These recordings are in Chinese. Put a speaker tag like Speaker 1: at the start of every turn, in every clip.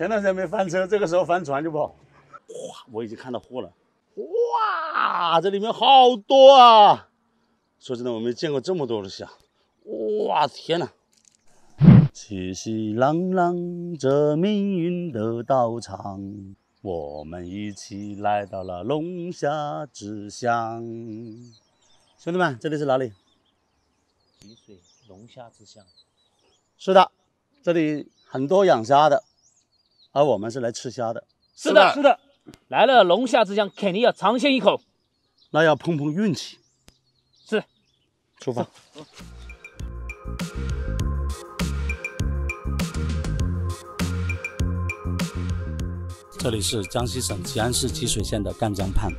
Speaker 1: 前段时间没翻车，这个时候翻船就不好。哇，我已经看到货了。哇，这里面好多啊！说真的，我没见过这么多的虾。哇，天哪！熙熙攘攘，这命运的道场，我们一起来到了龙虾之乡。兄弟们，这里是哪里？
Speaker 2: 吉水龙虾之乡。
Speaker 1: 是的，这里很多养虾的，而我们是来吃虾的。
Speaker 2: 是的，是的，来了龙虾之乡，肯定要尝鲜一口。
Speaker 1: 那要碰碰运气。
Speaker 2: 是，
Speaker 1: 出发。这里是江西省吉安市吉水县的赣江畔，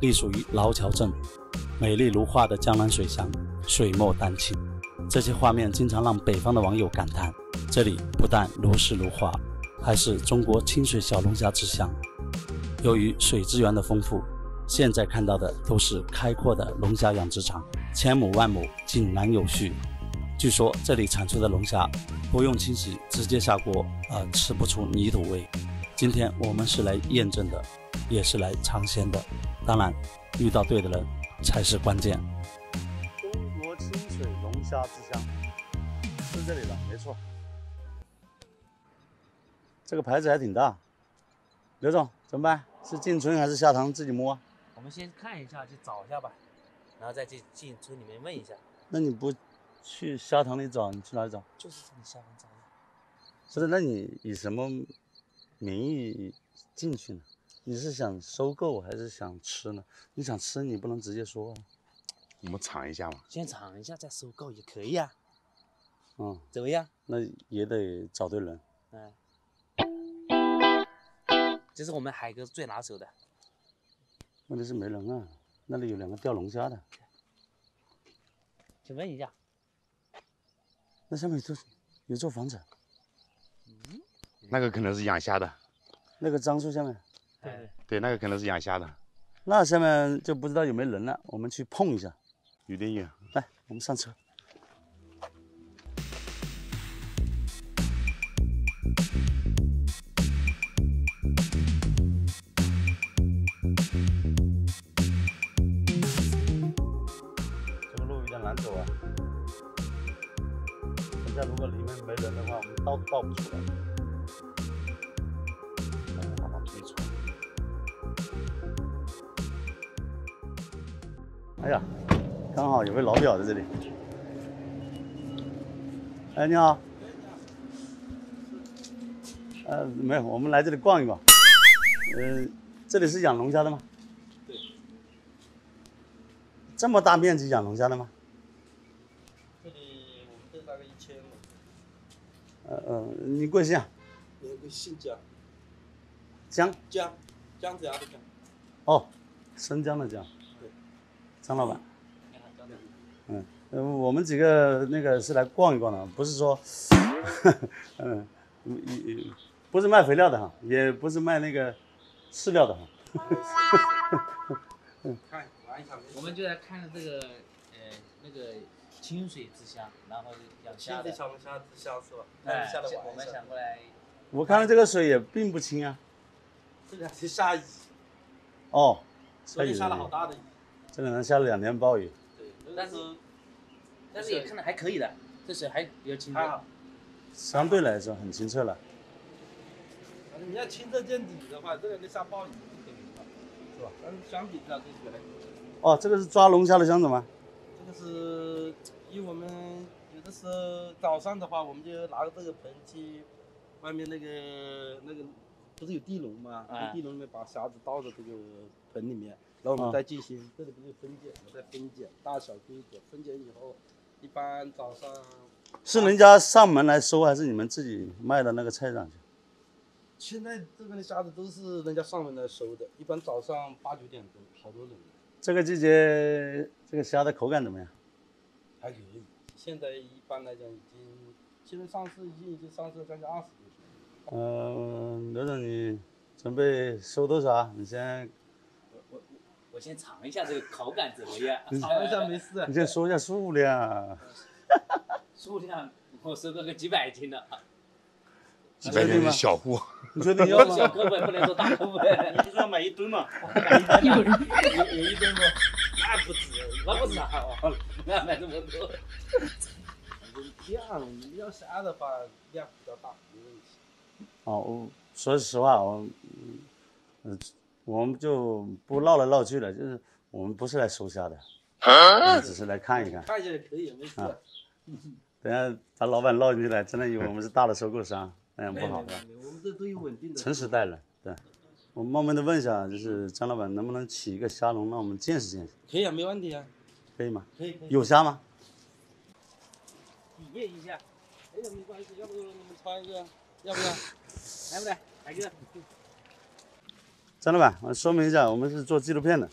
Speaker 1: 隶属于劳桥镇。美丽如画的江南水乡，水墨丹青，这些画面经常让北方的网友感叹：这里不但如诗如画，还是中国清水小龙虾之乡。由于水资源的丰富，现在看到的都是开阔的龙虾养殖场，千亩万亩，井然有序。据说这里产出的龙虾不用清洗，直接下锅，呃，吃不出泥土味。今天我们是来验证的，也是来尝鲜的。当然，遇到对的人才是关键。中国清水龙虾之乡是这里的，没错。这个牌子还挺大。刘总，怎么办？是进村还是下塘自己摸？
Speaker 2: 我们先看一下，去找一下吧，然后再去进村里面问一下。
Speaker 1: 那你不去虾塘里找，你去哪里找？
Speaker 2: 就是从虾塘找的。
Speaker 1: 不是，那你以什么？名义进去呢？你是想收购还是想吃呢？你想吃，你不能直接说。
Speaker 3: 我们尝一下嘛。
Speaker 2: 先尝一下再收购也可以啊。
Speaker 1: 嗯，
Speaker 2: 怎么样？
Speaker 1: 那也得找对人。嗯。
Speaker 2: 这是我们海哥最拿手的。
Speaker 1: 问题是没人啊，那里有两个钓龙虾的。
Speaker 2: 请问一下。
Speaker 1: 那下面有座有座房子。
Speaker 3: 那个可能是养虾的，
Speaker 1: 那个樟树下面，
Speaker 2: 对
Speaker 3: 对，那个可能是养虾的，
Speaker 1: 那下面就不知道有没有人了，我们去碰一下，
Speaker 3: 有点远，
Speaker 1: 来，我们上车。难走啊，等下如果里面没人的话，我们倒都抱不出来。哎呀，刚好有位老表在这里。哎，你好。呃，没有，我们来这里逛一逛。呃，这里是养龙虾的吗？
Speaker 4: 对。
Speaker 1: 这么大面积养龙虾的吗？
Speaker 4: 这里我们这大概一千亩。
Speaker 1: 呃呃，你贵姓啊？
Speaker 4: 我姓姜。
Speaker 1: 姜。
Speaker 4: 姜，姜子牙的姜。
Speaker 1: 哦，生姜的姜。对张老板，嗯，呃，我们几个那个是来逛一逛的，不是说，嗯，嗯，不是卖肥料的哈，也不是卖那个饲料的哈。
Speaker 4: 看玩一下，
Speaker 2: 我们就来看这个，呃，那个清水之乡，然后养虾的。
Speaker 4: 小龙虾之乡是吧？
Speaker 2: 哎，我们想过来。
Speaker 1: 我看到这个水也并不清啊。
Speaker 4: 这个是下雨。
Speaker 1: 哦。
Speaker 4: 昨天下了好大的雨。
Speaker 1: 这两天下了两天暴雨，
Speaker 4: 对，但是
Speaker 2: 但是也看着还可以的，这水还比较清澈，
Speaker 1: 相对来说很清澈了。
Speaker 4: 你要清澈见底的话，这个你下暴雨不可能的，是吧？但是相比之下这水还。
Speaker 1: 哦，这个是抓龙虾的箱子吗？
Speaker 4: 这个是，因为我们有的时候早上的话，我们就拿着这个盆去外面那个那个不是有地笼吗？地笼里面把虾子倒到这个盆里面。然后我们再进行，这里不是分拣吗？再分拣大小规格，分拣以后，一般早上
Speaker 1: 是人家上门来收，还是你们自己卖到那个菜场去？
Speaker 4: 现在这边的虾子都是人家上门来收的，一般早上八九点钟，好多人。
Speaker 1: 这个季节，这个虾的口感怎么样？
Speaker 4: 还可以。现在一般来讲，已经现在上市已经已经上市了将近二十多
Speaker 1: 斤。嗯，刘总，你准备收多少？你先。
Speaker 2: 我我我先尝一下这个口感怎么样？
Speaker 4: 尝一下没事。
Speaker 1: 你先说一下数量。
Speaker 2: 数量，我收到个几百斤的。
Speaker 3: 几百斤是小货。
Speaker 1: 你确定要吗？
Speaker 2: 小哥们不能说大哥们，
Speaker 1: 你不是要买一吨吗？
Speaker 2: 有人有有一吨吗？那不止，那不止啊！那买那么多。
Speaker 4: 量你要虾的话，量比较大，没问题。
Speaker 1: 哦，我说实话，我，嗯，我们就不绕来绕去了，就是我们不是来收虾的，我们只是来看一看。
Speaker 4: 看一下也可以，没事。
Speaker 1: 啊等下把老板绕进去了，真的以为我们是大的收购商，那样不好的。
Speaker 4: 没有没有我们这都有稳定的。
Speaker 1: 诚实待人，对。我冒昧的问一下，就是张老板能不能起一个虾笼，让我们见识见识，
Speaker 4: 可以啊，没问题啊，
Speaker 1: 可以吗？
Speaker 4: 可以可以。
Speaker 1: 有虾吗？
Speaker 2: 体验一下，
Speaker 4: 哎呀，没关系，要不你们穿一个，要不要？
Speaker 2: 来不来？来哥，
Speaker 1: 张老板，我说明一下，我们是做纪录片的，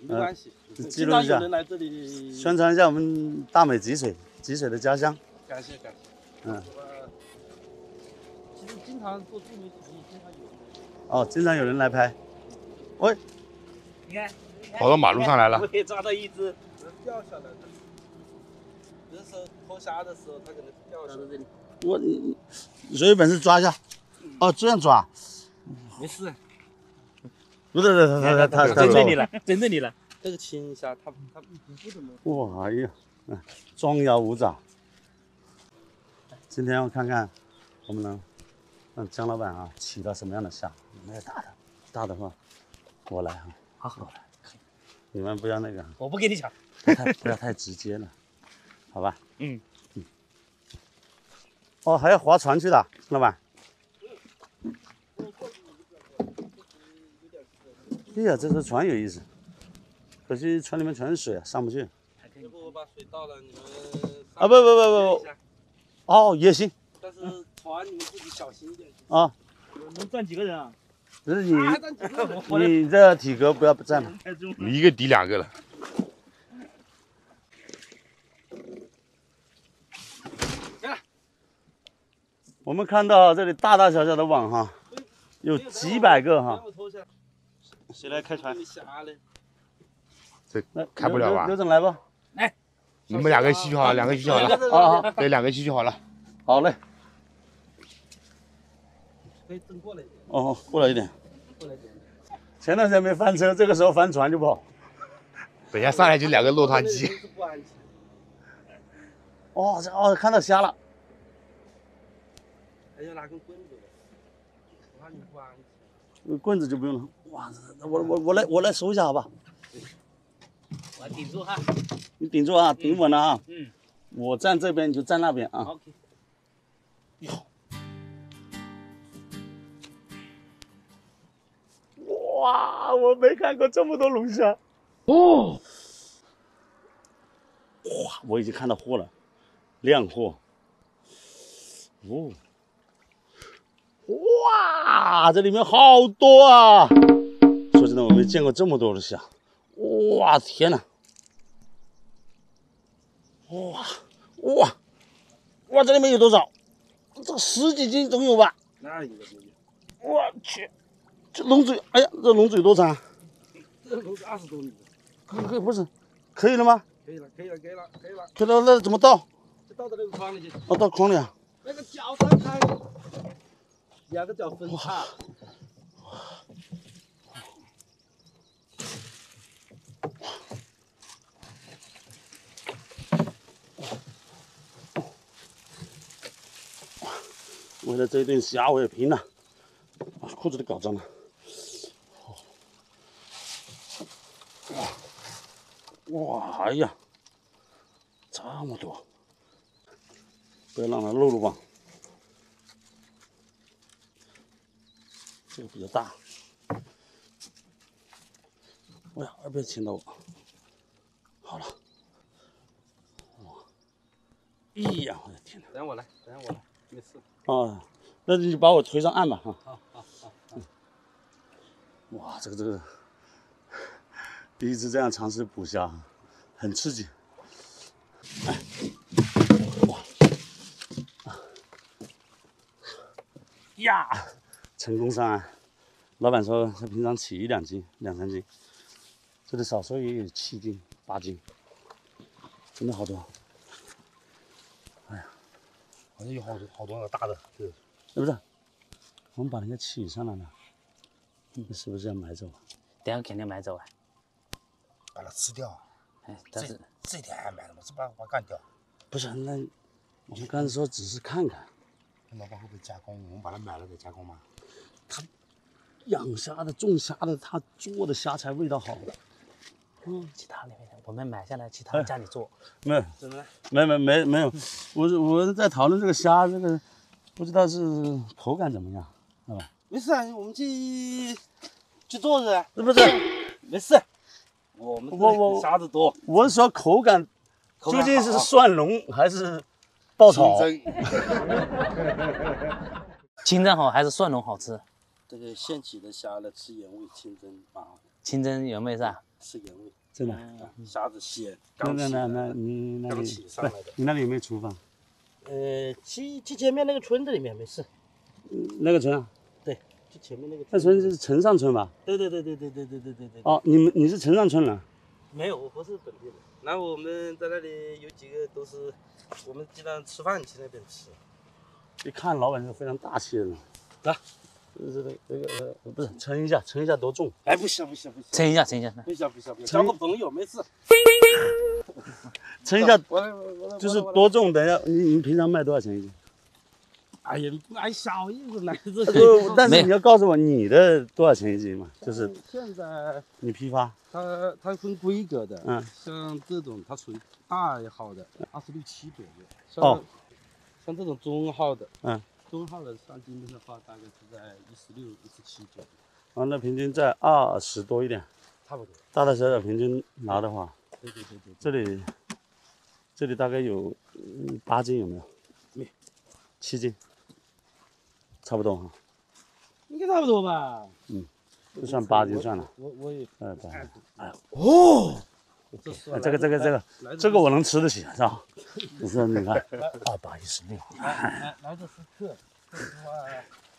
Speaker 4: 没关系。
Speaker 1: 记录一下
Speaker 4: 来这里
Speaker 1: 宣传一下我们大美吉水，吉水的家乡。
Speaker 4: 感谢感谢。
Speaker 1: 嗯，
Speaker 4: 经常做自媒体，经常有人
Speaker 1: 哦，经常有人来拍。喂，
Speaker 2: 你看，
Speaker 3: 跑到马路上来了
Speaker 2: 我可以抓到一只，
Speaker 4: 掉下来的。有的时候脱虾的时候，它可能掉下来。
Speaker 2: 这里，
Speaker 1: 我你谁有本事抓一下？哦，这样抓？
Speaker 4: 没事，
Speaker 1: 不是，他他他他他
Speaker 2: 针对你了，针对你了。
Speaker 4: 这个清一下，它它不怎么。
Speaker 1: 哇哎呀，嗯装腰舞爪。今天我看看能不能让姜老板啊起到什么样的虾？有没有大的？大的话我来哈，
Speaker 2: 好好，
Speaker 1: 可以。你们不要那个，
Speaker 2: 我不跟你抢。
Speaker 1: 不要太不要太直接了，好吧？
Speaker 2: 嗯
Speaker 1: 嗯。哦，还要划船去的，老板。对呀、这艘船有意思，可惜船里面全是水啊，上不去。
Speaker 4: 要不我把水倒了，你们
Speaker 1: 啊不不不不
Speaker 4: 不
Speaker 1: 哦，也行
Speaker 4: 船你们自己小心一点。
Speaker 1: 啊，
Speaker 2: 能站几个人啊？
Speaker 1: 只是你你这体格不要不站了。
Speaker 3: 一个抵两个了。
Speaker 1: 我们看到这里大大小小的网哈，有几百个哈。谁来开船？
Speaker 3: 这开不了吧
Speaker 1: 刘刘总来吧。
Speaker 3: 你们两个吸就好了，两个吸就好了。
Speaker 1: 啊好，
Speaker 3: 对，两个吸就好了。
Speaker 1: 好嘞。
Speaker 4: 可以蹬过来一点，
Speaker 1: 哦，过来一点。
Speaker 4: 过来一点。
Speaker 1: 前段时间没翻车，这个时候翻船就不好。
Speaker 3: 等一下上来就两个落汤鸡。
Speaker 4: 是不安全。
Speaker 1: 哦，这哦看到虾了。
Speaker 4: 还要拿根棍子的，我怕你不安全。
Speaker 1: 棍子就不用了。哇，这我我我来我来收一下好吧？
Speaker 2: 我顶住哈。
Speaker 1: 你顶住啊，顶稳了啊。
Speaker 2: 嗯。
Speaker 1: 我站这边，你就站那边啊。
Speaker 2: OK。
Speaker 1: 哇，我没看过这么多龙虾。哦。哇，我已经看到货了，靓货。哦。哇，这里面好多啊！说真的，我没见过这么多的虾。哇，天哪！哇哇哇，这里面有多少？这十几斤总有吧？
Speaker 4: 那应该没有。
Speaker 1: 我去，这龙嘴，哎呀，这龙嘴有多长？
Speaker 4: 这个龙嘴二十多米，
Speaker 1: 可可不是，可以了吗？
Speaker 4: 可以了，可以了，可以了，可以了，
Speaker 1: 可以了，那怎么倒？
Speaker 4: 就倒到那个筐里去。
Speaker 1: 哦，倒筐里啊。
Speaker 4: 那个脚张开，两个脚分叉。
Speaker 1: 为了这一顿虾，我也拼了，把，裤子都搞脏了。哇，哎呀，这么多，不要让它漏了吧。这个比较大。哎呀，别亲到我。好了。哇，哎呀，我的天哪！
Speaker 4: 等我来，等我来，没事。
Speaker 1: 啊，那你就把我推上岸吧，哈。
Speaker 4: 好好好。
Speaker 1: 哇，这个这个，第一次这样尝试捕虾，很刺激。哎，哇，呀，成功上岸。老板说他平常起一两斤、两三斤，这里少说也有七斤、八斤，真的好多。
Speaker 3: 哎呀好像有好多好多那个大的，对，
Speaker 1: 是不是？我们把那个起上来了，是不是要买走？
Speaker 2: 等下肯定买走啊。
Speaker 5: 把它吃掉。
Speaker 2: 哎，但是
Speaker 5: 这一点还买了吗？这把它干掉。
Speaker 1: 不是，那我们刚才说只是看看，
Speaker 5: 老板会不会加工？我们把它买了再加工吗？
Speaker 1: 他养虾的、种虾的，他做的虾才味道好。
Speaker 2: 嗯，其他的我们买下来，其他的家里做。
Speaker 1: 没有，
Speaker 4: 怎么了？
Speaker 1: 没没没没有，我是我是在讨论这个虾，这个不知道是口感怎么样，是吧？
Speaker 4: 没事啊，我们去去做着啊。
Speaker 1: 是不是？
Speaker 4: 没事，我们
Speaker 1: 我我
Speaker 4: 虾子多，
Speaker 1: 我是说口感究竟是蒜蓉还是爆炒？
Speaker 5: 清蒸
Speaker 2: 清蒸好还是蒜蓉好吃？
Speaker 4: 这个现起的虾呢，吃原味，清蒸蛮好，
Speaker 2: 清蒸原味是吧？
Speaker 4: 吃原味。
Speaker 1: 真的？
Speaker 4: 啊虾子鲜，
Speaker 1: 那那那
Speaker 4: 刚起来
Speaker 1: 那你那
Speaker 4: 刚
Speaker 1: 里
Speaker 4: 起上来的。
Speaker 1: 你那里有没有厨房？
Speaker 4: 呃，去去前面那个村子里面没事，
Speaker 1: 那个村啊？
Speaker 4: 对，去前面那个
Speaker 1: 那村是城上村吧？
Speaker 4: 对对对对对对对对对对。
Speaker 1: 哦，你们你是城上村人？
Speaker 4: 没有，我不是本地人。然后我们在那里有几个都是，我们经常吃饭去那边吃。
Speaker 1: 一看老板是非常大气的人。
Speaker 4: 来，
Speaker 1: 这个这个呃不是称一下，称一下多重？
Speaker 4: 哎，不行不行不行，
Speaker 2: 称一下，称一下。
Speaker 4: 不行不行不行，交个朋友没事。
Speaker 1: 称一下就是。多重？等一下，你你平常卖多少钱一斤？
Speaker 4: 哎呀，买小意思，来这
Speaker 1: 不，但是你要告诉我你的多少钱一斤嘛？就是
Speaker 4: 现在
Speaker 1: 你批发，
Speaker 4: 它它分规格的，
Speaker 1: 嗯，
Speaker 4: 像这种它属于大一号的，二十六七左右。
Speaker 1: 哦
Speaker 4: 像像这种中号的，
Speaker 1: 嗯，
Speaker 4: 中号的上斤的话，大概是在一十六、一十七左右，
Speaker 1: 啊，那平均在二十多一点，
Speaker 4: 差不多。
Speaker 1: 大大小小平均拿的话，
Speaker 4: 对对对对，
Speaker 1: 这里这里大概有嗯八斤有没有？
Speaker 4: 没，
Speaker 1: 七斤，差不多哈，
Speaker 4: 应该差不多吧。
Speaker 1: 嗯就算八斤算了。
Speaker 4: 我我也
Speaker 1: 呃，对，
Speaker 4: 哎哦，这
Speaker 1: 个这个这个这个我能吃得起，是吧？你说你看，二百一十六，
Speaker 4: 来来这是客，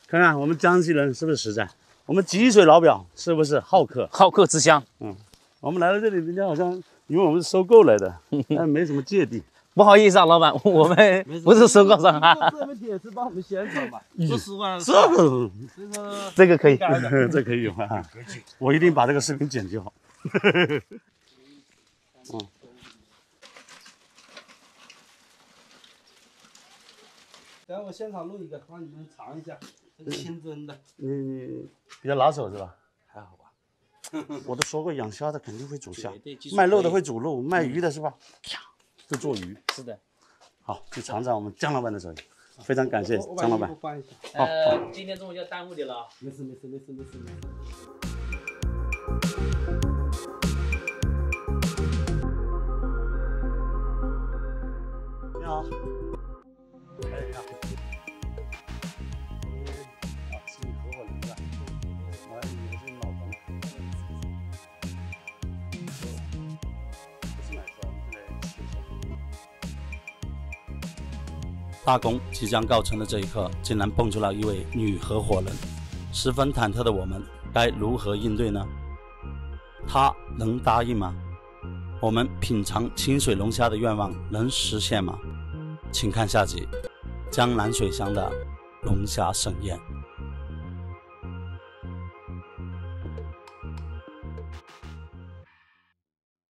Speaker 1: 看看我们江西人是不是实在？我们吉水老表是不是好客？
Speaker 2: 好客之乡。
Speaker 1: 嗯我们来到这里，人家好像以为我们是收购来的，但没什么芥蒂。
Speaker 2: 不好意思啊，老板，我们不是收购商啊。
Speaker 4: 这媒体也是帮我们宣传吧。说实话，
Speaker 1: 这个
Speaker 4: 这个
Speaker 2: 这个可以。
Speaker 1: 这 可以有啊！我一定把这个视频剪辑好。
Speaker 4: 等下我现场录一个，让你们尝一下，这个清蒸的，
Speaker 1: 你你比较拿手是吧？
Speaker 4: 还好吧？
Speaker 1: 我都说过，养虾的肯定会煮虾卖肉的会煮肉，卖鱼的是吧？啪，就做鱼。
Speaker 2: 是的。
Speaker 1: 好，去尝尝我们姜老板的手艺，非常感谢
Speaker 4: 我我把
Speaker 1: 姜老板。
Speaker 2: 呃，今天中午就耽误你了。
Speaker 4: 没事没事没事没事没事。
Speaker 1: 你好。大功即将告成的这一刻，竟然蹦出了一位女合伙人，十分忐忑的我们该如何应对呢？她能答应吗？我们品尝清水龙虾的愿望能实现吗？请看下集《江南水乡的龙虾盛宴》。